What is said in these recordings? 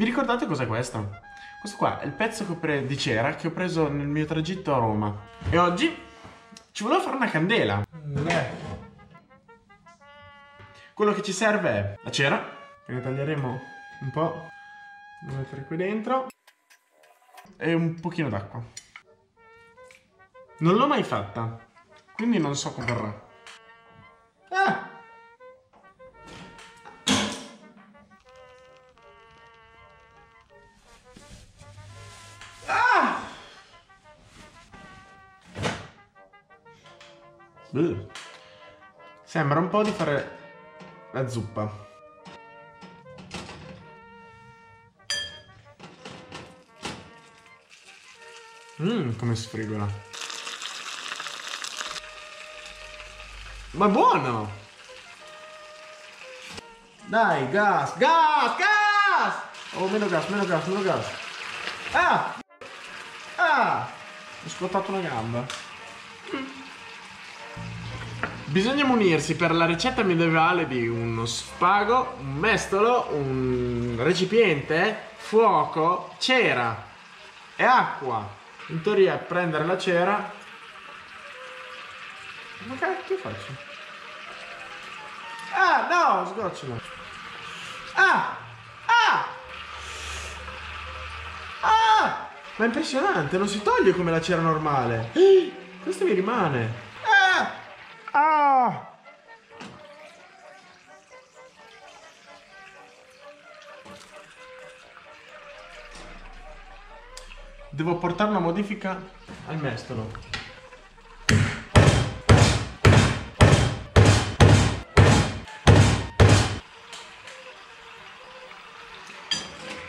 Vi ricordate cos'è questo? Questo qua è il pezzo che ho pre- di cera che ho preso nel mio tragitto a Roma. E oggi ci volevo fare una candela. Quello che ci serve è la cera, che ne taglieremo un po' da mettere qui dentro, e un pochino d'acqua. Non l'ho mai fatta, quindi non so come verrà. Ah! Uh. Sembra un po' di fare la zuppa. Mmm, come sfrigola. Ma buono! Dai, gas, gas, gas! Oh, meno gas, meno gas, meno gas. Ah! Ah! Ho scottato una gamba. Bisogna munirsi per la ricetta medievale di uno spago, un mestolo, un recipiente, fuoco, cera e acqua. In teoria prendere la cera. Ma che faccio? Ah, no, sgocciolo. Ah! Ah! Ah! Ma è impressionante, non si toglie come la cera normale. Questo mi rimane. Devo portare una modifica al mestolo.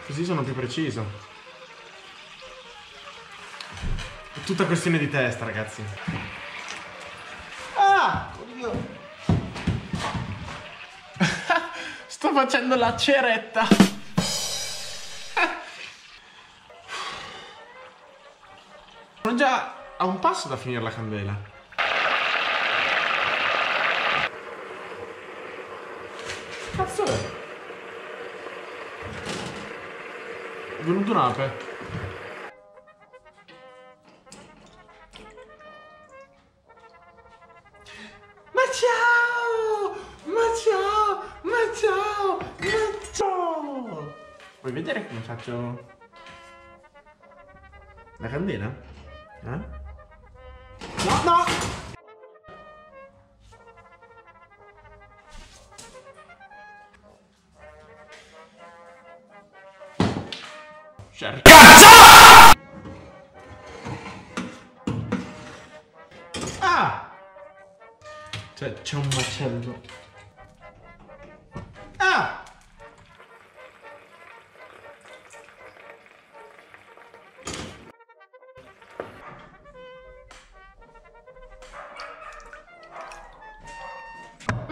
Così sono più preciso. È tutta questione di testa, ragazzi. Ah! Oddio. Sto facendo la ceretta. Sono già a un passo da finire la candela. Cazzo è? È venuto un'ape. Ma ciao! Ma ciao! Ma ciao! Ma ciao! Vuoi vedere come faccio la candela? Eh? No, no! Certo. Ah! Cioè, c'è un macello.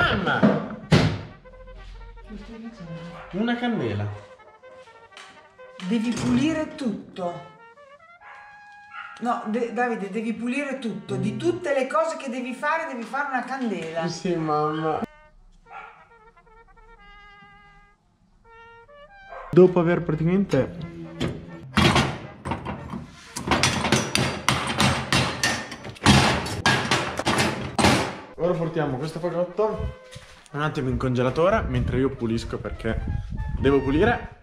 Mamma! Una candela. Devi pulire tutto. No, De- Davide, devi pulire tutto. Di tutte le cose che devi fare, devi fare una candela. Sì, mamma. Dopo aver praticamente... portiamo questo fagotto un attimo in congelatore mentre io pulisco perché devo pulire.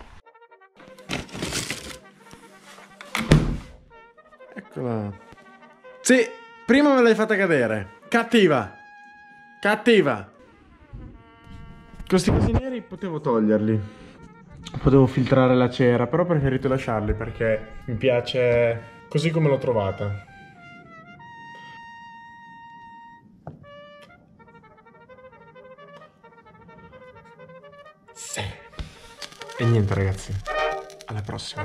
Eccola. Sì, prima me l'hai fatta cadere. Cattiva. Cattiva. Questi cosi neri potevo toglierli. Potevo filtrare la cera, però ho preferito lasciarli perché mi piace così come l'ho trovata. Sì. E niente ragazzi, alla prossima.